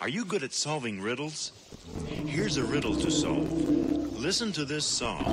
Are you good at solving riddles? Here's a riddle to solve. Listen to this song.